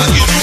like it.